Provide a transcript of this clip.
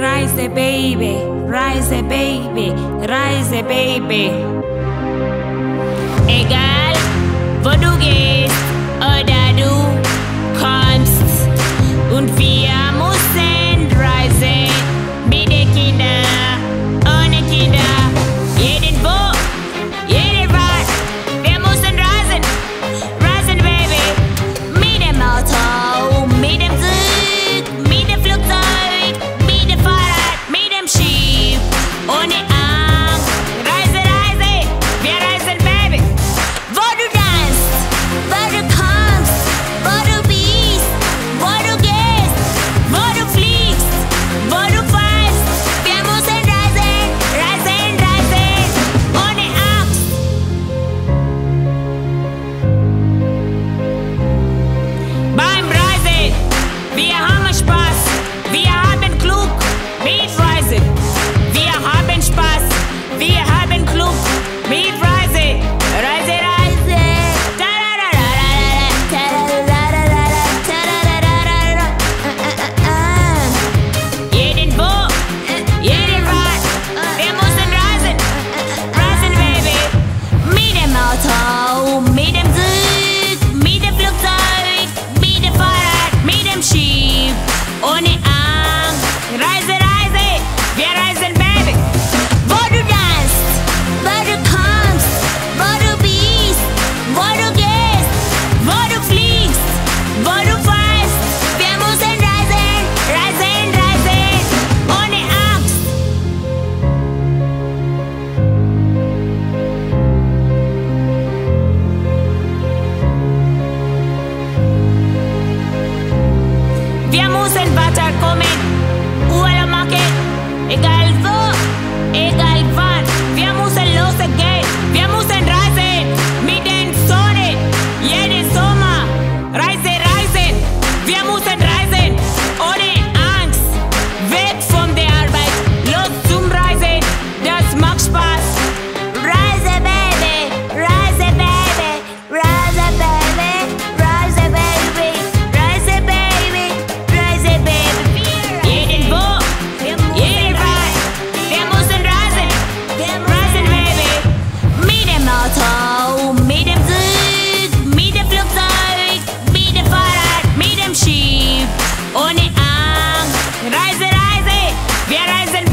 Reise, Baby, Reise, Baby, Reise, Baby. Egal, wo du gehst oder du kommst und wir Me Reise, Reise, wir reisen